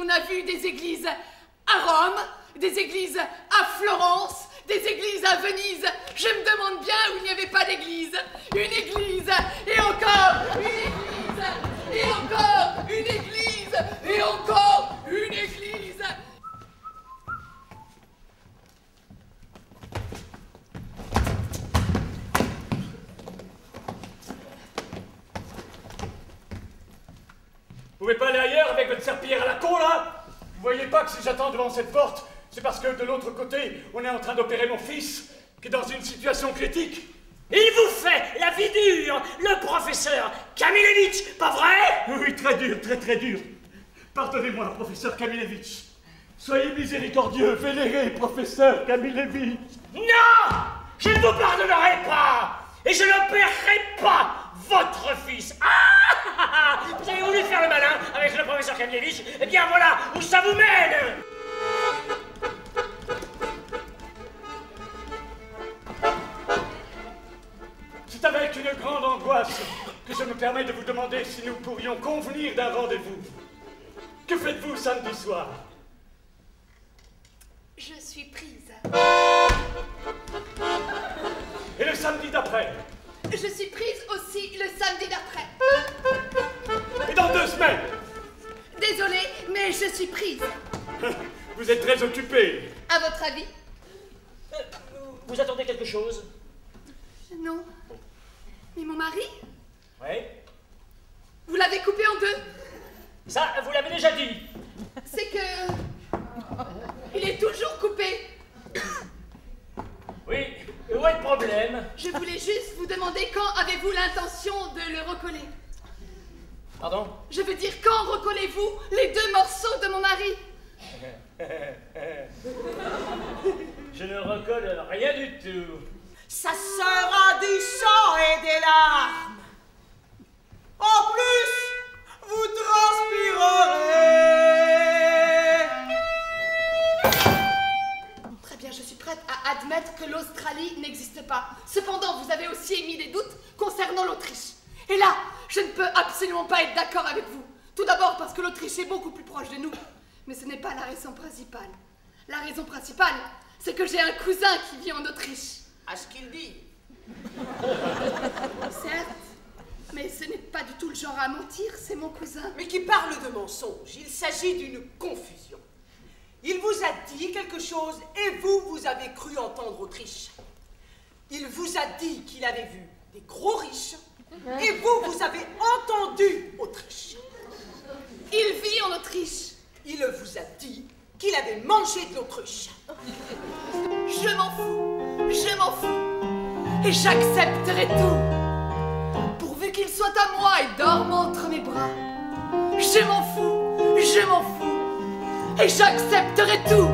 a vu des églises à Rome, des églises à Florence, des églises à Venise. Je me demande bien où il n'y avait pas d'église. Vous pouvez pas aller ailleurs avec votre serpillière à la con, là? Vous voyez pas que si j'attends devant cette porte, c'est parce que de l'autre côté, on est en train d'opérer mon fils, qui est dans une situation critique Il vous fait la vie dure, le professeur Kamilevitch, pas vrai? Oui, très dur, très très dur. Pardonnez-moi, professeur Kamilevitch. Soyez miséricordieux, vénéré, professeur Kamilevitch. Non Je ne vous pardonnerai pas Et je n'opérerai pas votre fils ah Vous avez voulu faire le malin avec le professeur Kamilevitch Eh bien voilà où ça vous mène C'est avec une grande angoisse que je me permets de vous demander si nous pourrions convenir d'un rendez-vous. Que faites-vous samedi soir? Je suis prise. Et le samedi d'après? Je suis prise aussi le samedi d'après. Deux semaines Désolée, mais je suis prise. Vous êtes très occupé. À votre avis? Euh, Vous attendez quelque chose? Non. Mais mon mari? Oui Vous l'avez coupé en deux Ça, vous l'avez déjà dit C'est que. Il est toujours coupé. Oui, où est le problème? Je voulais juste vous demander quand avez-vous l'intention de le recoller? Pardon Je veux dire, quand recollez-vous les deux morceaux de mon mari Je ne recolle rien du tout. Ça sera du sang et des larmes. En plus, vous transpirerez. Très bien, je suis prête à admettre que l'Australie n'existe pas. Cependant, vous avez aussi émis des doutes concernant l'Autriche. Et là, je ne peux absolument pas être d'accord avec vous. Tout d'abord parce que l'Autriche est beaucoup plus proche de nous. Mais ce n'est pas la raison principale. La raison principale, c'est que j'ai un cousin qui vit en Autriche. À ce qu'il dit. Certes, mais ce n'est pas du tout le genre à mentir, c'est mon cousin. Mais qui parle de mensonge. Il s'agit d'une confusion. Il vous a dit quelque chose et vous, vous avez cru entendre Autriche. Il vous a dit qu'il avait vu des gros riches et vous, vous avez entendu Autriche. Il vit en Autriche. Il vous a dit qu'il avait mangé de l'autruche. Je m'en fous, je m'en fous. Et j'accepterai tout. Pourvu qu'il soit à moi et dorme entre mes bras. Je m'en fous, je m'en fous. Et j'accepterai tout.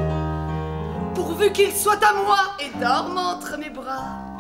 Pourvu qu'il soit à moi et dorme entre mes bras.